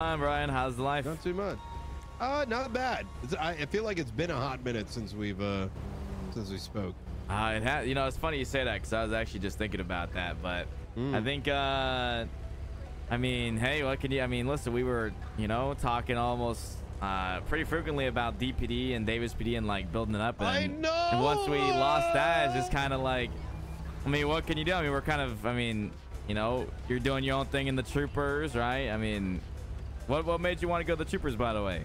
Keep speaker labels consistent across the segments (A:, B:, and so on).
A: on, Brian? How's the life?
B: Not too much. Uh, not bad. It's, I, I feel like it's been a hot minute since we've uh since we spoke.
A: Uh, it has. You know, it's funny you say that because I was actually just thinking about that. But
B: Mm.
A: I think, uh, I mean, hey, what can you? I mean, listen, we were, you know, talking almost uh, pretty frequently about DPD and Davis PD and like building it up. And,
B: I know!
A: And once we lost that, it's just kind of like, I mean, what can you do? I mean, we're kind of, I mean, you know, you're doing your own thing in the troopers, right? I mean, what what made you want to go to the troopers, by the way?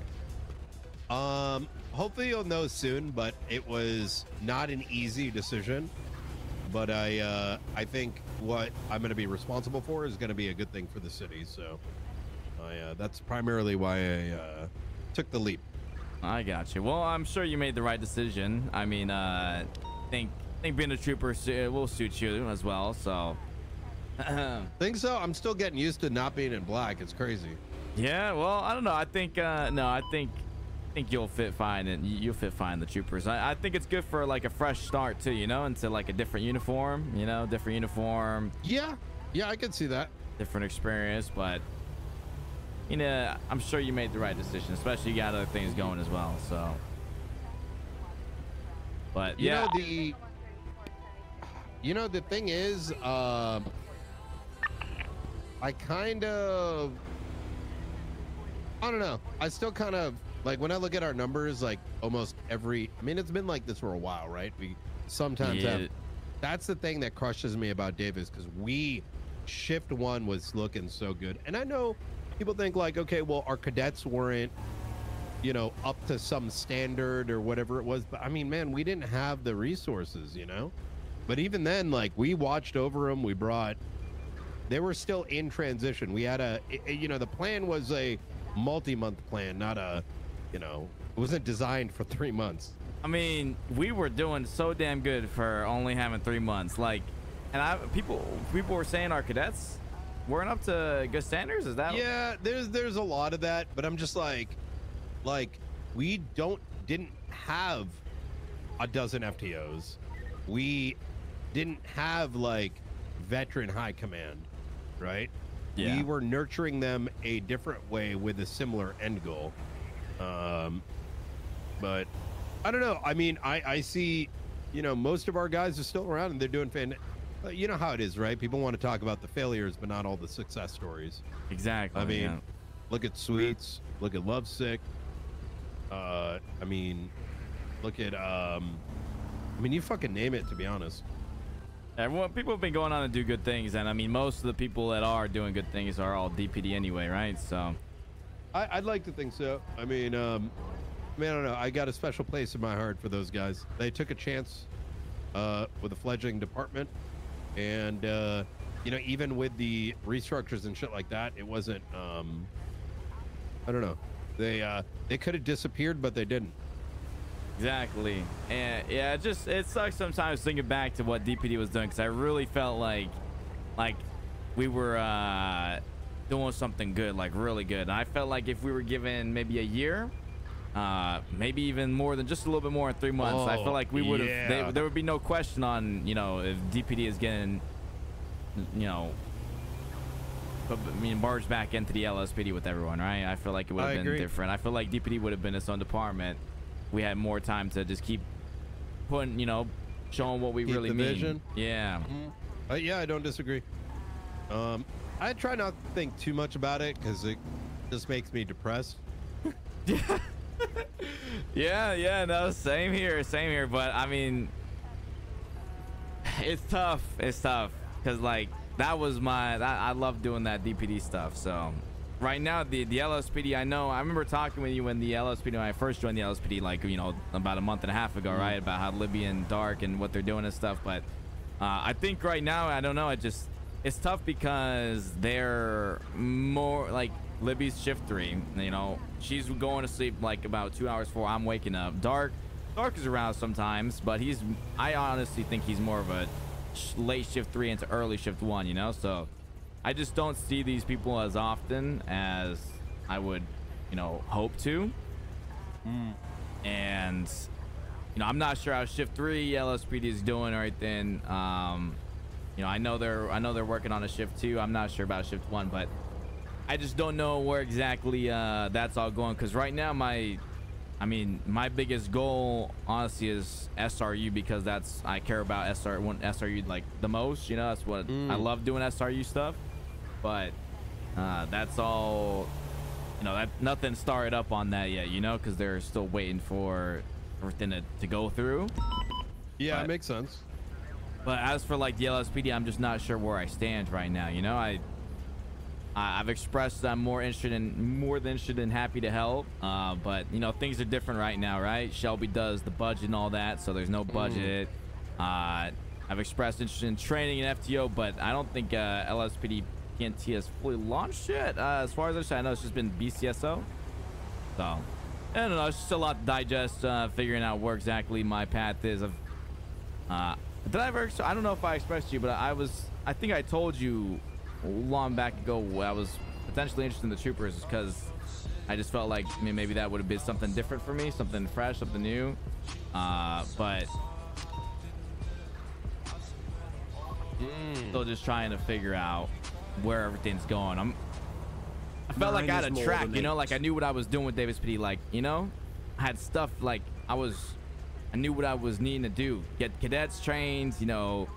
B: Um, hopefully you'll know soon, but it was not an easy decision. But I uh I think what I'm going to be responsible for is going to be a good thing for the city. So I uh, that's primarily why I uh, took the leap.
A: I got you. Well, I'm sure you made the right decision. I mean, uh, think think being a trooper will suit you as well. So,
B: Think so? I'm still getting used to not being in black. It's crazy.
A: Yeah. Well, I don't know. I think uh, no. I think I think you'll fit fine, and you'll fit fine the troopers. I, I think it's good for like a fresh start too. You know, into like a different uniform. You know, different uniform,
B: Yeah, yeah, I can see that.
A: different experience. But you know, I'm sure you made the right decision. Especially you got other things going as well. So, but
B: You
A: yeah.
B: know the You know the thing is um I kind of I don't know. I still kind of like when I look at our numbers like almost every I mean it's been like this for a while, right? We sometimes
A: Yeah.
B: have that's the thing that crushes me about Davis cuz we shift 1 was looking so good. And I know people think like okay, well our cadets weren't you know, up to some standard or whatever it was. But I mean, man, we didn't have the resources, you know. But even then, like we watched over them. We brought. They were still in transition. We had a, you know, the plan was a multi-month plan, not a, you know, it wasn't designed for three months.
A: I mean, we were doing so damn good for only having three months. Like, and I people people were saying our cadets weren't up to good standards. Is that?
B: Yeah, there's there's a lot of that, but I'm just like, like we don't didn't have a dozen FTOs. We didn't have like veteran high command, right?
A: Yeah.
B: We were nurturing them a different way with a similar end goal. Um, but I don't know. I mean, I I see, you know, most of our guys are still around and they're doing fan. You know how it is, right? People want to talk about the failures, but not all the success stories.
A: Exactly.
B: I mean,
A: yeah.
B: look at Sweets, look at Lovesick. Uh, I mean, look at um, I mean, you fucking name it. To be honest,
A: Everyone, people have been going on to do good things, and I mean, most of the people that are doing good things are all DPD anyway, right? So,
B: I, I'd like to think so. I mean, um, I mean, I don't know. I got a special place in my heart for those guys. They took a chance uh, with a fledgling department, and uh, you know, even with the restructures and shit like that, it wasn't. Um, I don't know. They uh, they could have disappeared, but they didn't.
A: Exactly. And yeah, it just it sucks sometimes thinking back to what DPD was doing because I really felt like, like, we were uh, doing something good, like really good. And I felt like if we were given maybe a year, uh, maybe even more than just a little bit more in three months, I
B: Oh,
A: feel like we would have.
B: yeah.
A: There would be no question on you know if DPD is getting, you know. But, I mean, merged back into the LSPD with everyone, right? I feel like it would have been
B: agree.
A: different. I feel like DPD would have been its own department. We had more time to just keep putting, you know, showing what we
B: Keep
A: really mean.
B: vision.
A: Yeah.
B: Uh, yeah, I don't disagree. Um, I try not to think too much about it because it just makes me depressed.
A: Yeah, yeah, no, same here, same here. But I mean, it's tough. It's tough because like that was my. I love doing that DPD stuff. So right now, the the LSPD, I know. I remember talking with you when the LSPD when I first joined the LSPD, like you know, about a month and a half ago, right? About how Libby and Dark and what they're doing and stuff. But uh, I think right now, I don't know. It just it's tough because they're more like Libby's shift three. You know, she's going to sleep like about two hours before I'm waking up. Dark, Dark is around sometimes, but he's. I honestly think he's more of a late shift three into early shift one. You know, so I just don't see these people as often as I would, you know, hope to. And you know, I'm not sure how shift three LSPD is doing or anything. Um, you know, I know they're I know they're working on a shift two. I'm not sure about shift one, but I just don't know where exactly uh, that's all going. Because right now, my, I mean, my biggest goal, honestly, is SRU because that's I care about SR one SRU like the most. You know, that's what I love doing SRU stuff. But uh, that's all. You know, that nothing started up on that yet. You know, because they're still waiting for everything to, to go through.
B: Yeah,
A: But-
B: it makes sense.
A: But as for like the LSPD, I'm just not sure where I stand right now. You know, I, I've expressed that I'm more interested in more than interested and happy to help. Uh, but you know, things are different right now, right? Shelby does the budget and all that, so there's no budget. Uh, I've expressed interest in training in FTO, but I don't think uh, LSPD PNT has fully launched yet. Uh, as far as I understand, I know it's just been BCSO. So, I don't know. It's just a lot to digest, uh, figuring out where exactly my path is. I've, uh, did I ever? I don't know if I expressed to you, but I was. I think I told you long back ago I was potentially interested in the troopers because I just felt like I maybe that would have been something different for me, something fresh, something new. Uh, but still just trying to figure out where everything's going. I'm. I felt like I had a track, you know, like I knew what I was doing with Davis PD. Like, you know, I had stuff like I was, I knew what I was needing to do. Get cadets trained, you know,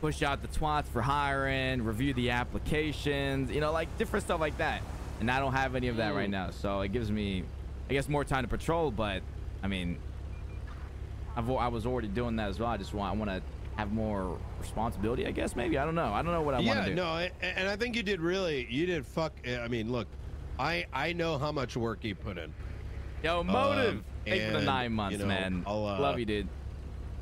A: push out the twats for hiring, review the applications, you know, like different stuff like that. And I don't have any of that right now, so it gives me, I guess, more time to patrol. But I mean, I've, I was already doing that as well. I just want, I want to have more responsibility. I guess maybe I don't know. I don't know what I want to do.
B: Yeah, no, a- and I think you did really. You did fuck. I mean, look, I I know how much work you put in.
A: Yo, motive.
B: Um,
A: Thanks for the nine months,
B: you know,
A: man.
B: I'll, uh,
A: Love you, dude.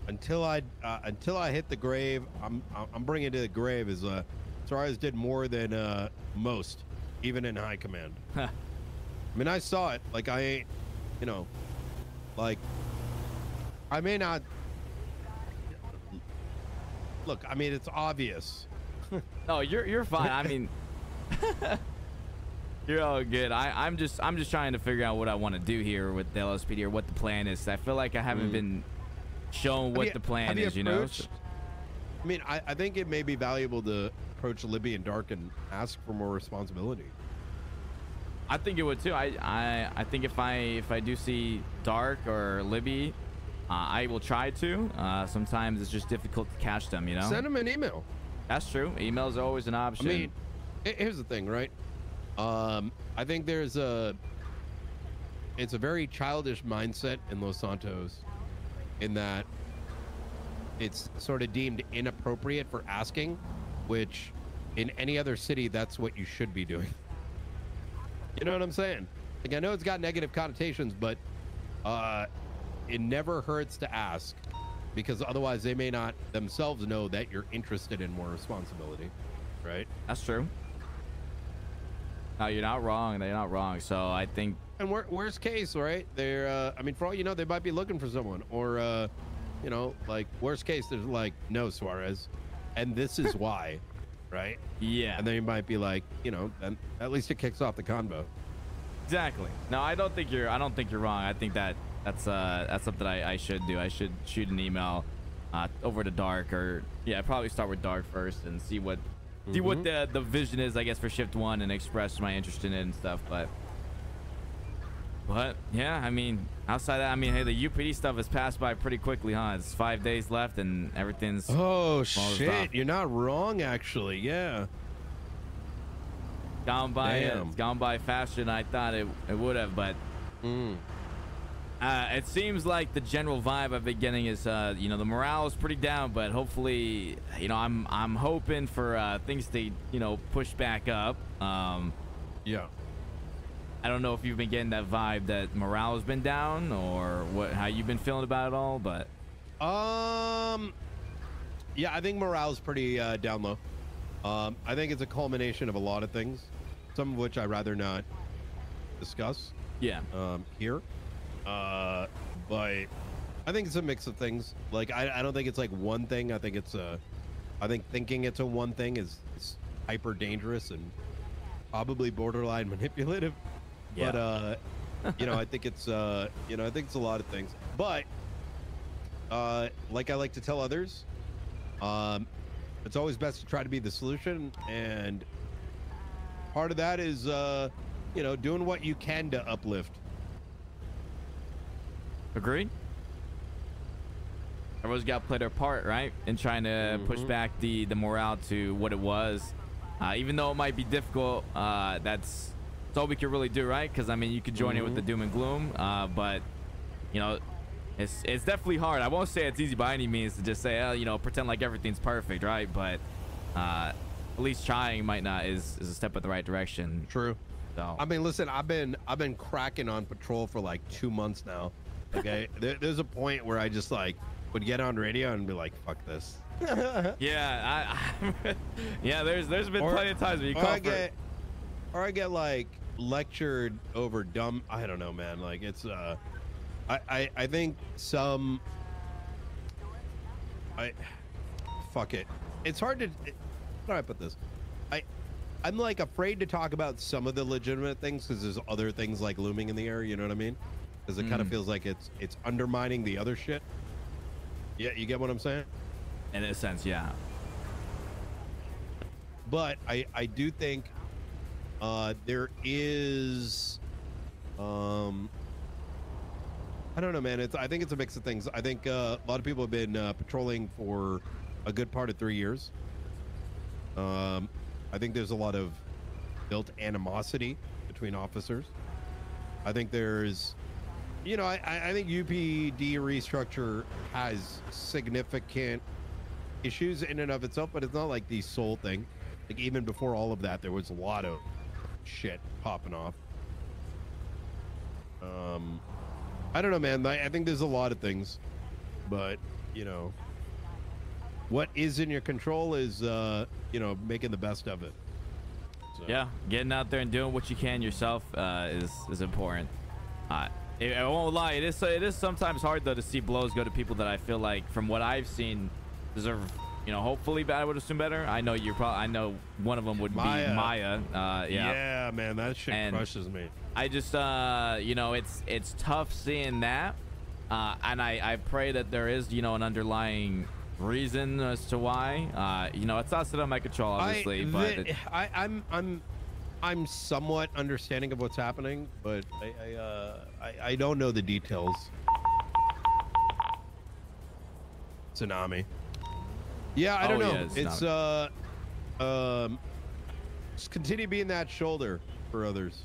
B: until I uh, until I hit the grave, I'm I'm bringing to the grave is uh, Suarez did more than uh, most, even in high command.
A: Huh.
B: I mean, I saw it. Like I ain't, you know, like I may not. Look, I mean, it's obvious.
A: No, you're you're fine. I mean, you're all good. I I'm just I'm just trying to figure out what I want to do here with the LSPD or what the plan is. I feel like I haven't
B: Mm.
A: been shown what
B: you-
A: the plan is. You know.
B: approached- I mean, I, I think it may be valuable to approach Libby and Dark and ask for more responsibility.
A: I think it would too. I, I I think if I if I do see Dark or Libby, I will try to. Uh, sometimes it's just difficult to catch them. You know.
B: Send them an email.
A: That's true. Emails are always an option.
B: I mean, here's the thing, right? Um, I think there's a it's a very childish mindset in Los Santos in that it's sort of deemed inappropriate for asking, which in any other city that's what you should be doing. You know what I'm saying? Like I know it's got negative connotations, but uh it never hurts to ask because otherwise they may not themselves know that you're interested in more responsibility, right?
A: That's true. No, you're not wrong. They're not wrong. So I think
B: And wor- worst case, right? They're, uh, I mean, for all you know, they might be looking for someone, or, uh, you know, like worst case, there's like no Suarez, and this is why, right?
A: yeah.
B: And then you might be like, you know, then at least it kicks off the convo.
A: Exactly. No, I don't think you're. I don't think you're wrong. I think that that's uh that's something I, I should do. I should shoot an email uh, over to Dark or yeah, probably start with Dark first and see what see what the the vision is. I guess for Shift One and express my interest in it and stuff. But but yeah, I mean outside that, I mean hey, the UPD stuff has passed by pretty quickly, huh? It's five days left and everything's
B: Oh shit!
A: off.
B: You're not wrong, actually. Yeah.
A: gone by. Uh,
B: Damn.
A: it's gone by faster than I thought it it would have. But
B: Mm.
A: Uh, it seems like the general vibe I've been getting is, uh, you know, the morale is pretty down, but hopefully, you know, I'm I'm hoping for uh, things to, you know, push back up. Um,
B: Yeah.
A: I don't know if you've been getting that vibe that morale has been down or what, how you've been feeling about it all, but
B: Um. Yeah, I think morale's pretty uh, down low. Um, I think it's a culmination of a lot of things, some of which I'd rather not discuss.
A: yeah,
B: um, here. Uh, but I think it's a mix of things. Like I, I don't think it's like one thing. I think it's a. I think thinking it's a one thing is, is hyper dangerous and probably borderline manipulative. But
A: Yeah.
B: uh, you know, I think it's uh, you know, I think it's a lot of things. But uh, like I like to tell others, um, it's always best to try to be the solution and part of that is uh you know doing what you can to uplift
A: Agreed. Everyone's got to play their part, right? In trying to push
B: Mhm.
A: back the the morale to what it was. Uh, even though it might be difficult, uh, that's, that's all we can really do, right? Because I mean, you could join in with the
B: Mhm.
A: doom and gloom, uh, but you know, it's it's definitely hard. I won't say it's easy by any means to just say, oh, you know, pretend like everything's perfect, right? But uh, at least trying might not is is a step in the right direction.
B: true
A: So
B: i mean listen i've been i've been cracking on patrol for like two months now okay there, there's a point where i just like would get on radio and be like fuck this
A: yeah, I, yeah. There's there's been
B: Or-
A: plenty of times where you
B: or
A: call
B: I get, or I get like lectured over dumb. I don't know, man. Like it's uh, I I, I think some. I, fuck it. It's hard to. It, how do I put this? I, I'm like afraid to talk about some of the legitimate things because there's other things like looming in the air. You know what I mean? Because it kind of
A: Mm.
B: feels like it's it's undermining the other shit. Yeah, you get what I'm saying?
A: in a sense, yeah.
B: but I I do think uh there is um I don't know man it's I think it's a mix of things I think uh, a lot of people have been uh, patrolling for a good part of 3 years um I think there's a lot of built animosity between officers I think there's you know I I think UPD restructure has significant issues in and of itself, but it's not like the sole thing. Like even before all of that, there was a lot of shit popping off. Um, I don't know, man. I, I think there's a lot of things, but you know, what is in your control is uh, you know making the best of it. So,
A: Yeah, getting out there and doing what you can yourself uh, is is important. Uh, I I won't lie, it is it is sometimes hard though to see blows go to people that I feel like, from what I've seen, deserve. You know, hopefully, I would assume better. I know you're probably. I know one of them would
B: Maya.
A: be Maya. Uh, yeah.
B: yeah, man, that shit
A: And-
B: crushes me.
A: I just, uh, you know, it's it's tough seeing that, uh, and I I pray that there is, you know, an underlying reason as to why. Uh, you know, it's not outside of my control, obviously,
B: I,
A: but
B: the-
A: it-
B: I, I'm I'm I'm somewhat understanding of what's happening, but I I, uh, I I don't know the details. Tsunami. Yeah, I don't
A: Oh,
B: know.
A: yeah, it's
B: it's uh um just continue being that shoulder for others.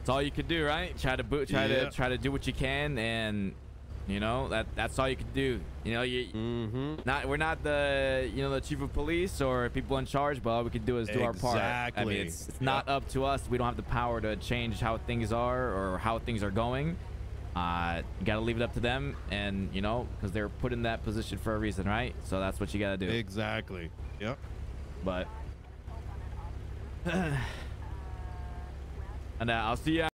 A: It's all you could do, right? Try to boot, try
B: Yeah.
A: to try to do what you can, and you know that that's all you can do. You know, you
B: Mm-hmm.
A: not we're not the you know the chief of police or people in charge, but all we can do is do our part. I
B: Exactly.
A: mean, it's, it's not up to us. We don't have the power to change how things are or how things are going. Uh, you gotta leave it up to them, and you know, because they're put in that position for a reason, right? So that's what you gotta do.
B: Exactly. Yep.
A: But and uh, I'll see you.